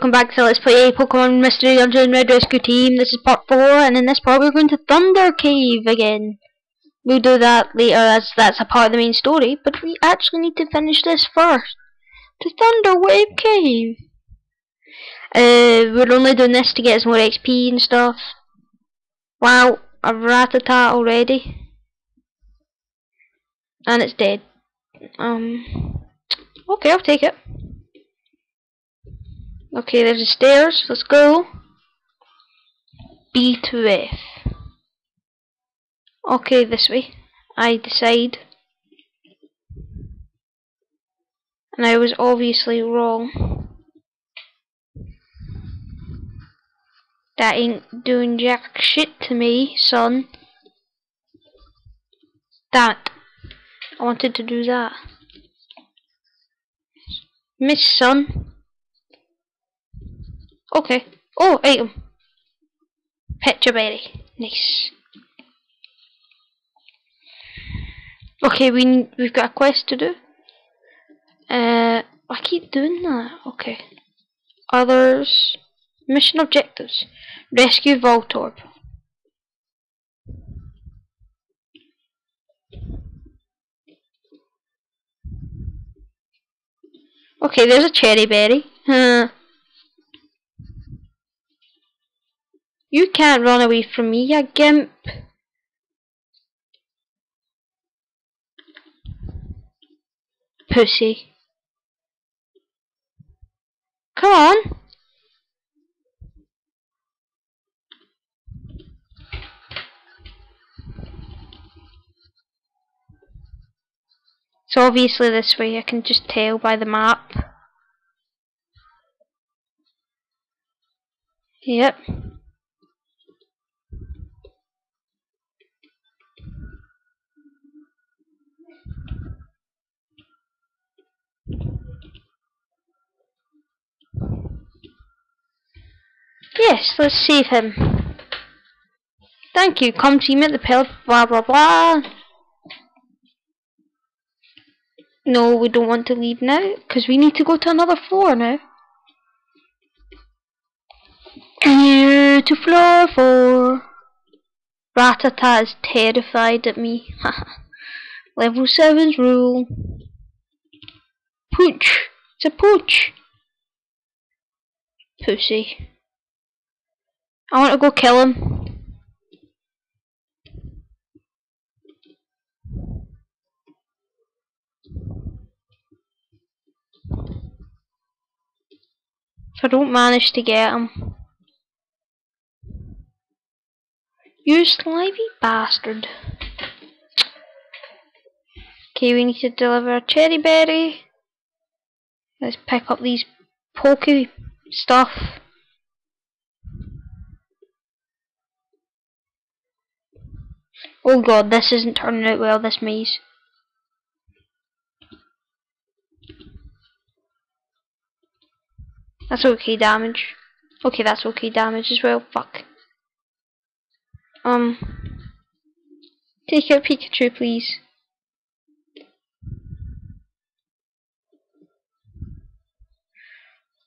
Welcome back to Let's Play Pokemon Mystery Dungeon Red Rescue Team. This is part 4 and in this part we're going to Thunder Cave again. We'll do that later as that's a part of the main story, but we actually need to finish this first. To Thunder Wave Cave. Uh, we're only doing this to get some more XP and stuff. Wow, a Rattata already. And it's dead. Um, okay, I'll take it. Okay, there's the stairs. Let's go. B to F. Okay, this way. I decide. And I was obviously wrong. That ain't doing jack shit to me, son. That. I wanted to do that. Miss son. Okay. Oh, item. Pecha berry. Nice. Okay, we we've got a quest to do. Uh, I keep doing that. Okay. Others. Mission objectives. Rescue Voltorb. Okay, there's a Cheri berry. Huh. You can't run away from me, you gimp. Pussy. Come on. So obviously this way I can just tell by the map. Yep. Yes, let's save him. Thank you. Come to me at the pill. Blah blah blah. No, we don't want to leave now because we need to go to another floor now. To floor four. Rattata is terrified at me. Level 7's rule. Pooch. It's a pooch. Pussy. I want to go kill him. If I don't manage to get him. You slimy bastard. Okay, we need to deliver a Cheri berry. Let's pick up these pokey stuff. Oh god, this isn't turning out well, this maze. That's okay damage. Okay, that's okay damage as well. Fuck. Um. Take out Pikachu, please.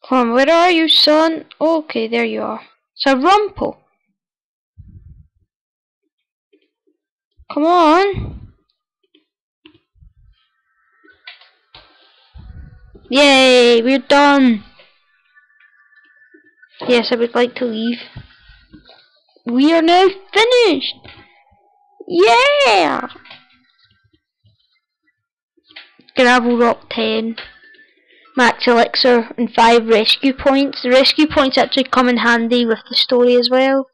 Come on, where are you, son? Okay, there you are. It's a Rumple. Come on. Yay, we're done. Yes, I would like to leave. We are now finished. Yeah. Gravel Rock 10. Max Elixir and 5 rescue points. The rescue points actually come in handy with the story as well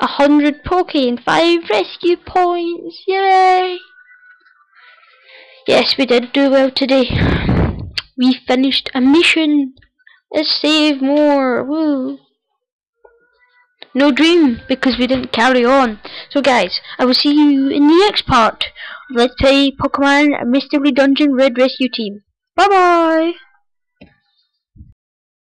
a hundred Poke and five rescue points. Yay! Yes, we did do well today. We finished a mission. Let's save more. Woo! No dream because we didn't carry on. So guys, I will see you in the next part. Let's play Pokemon Mystery Dungeon Red Rescue Team. Bye bye!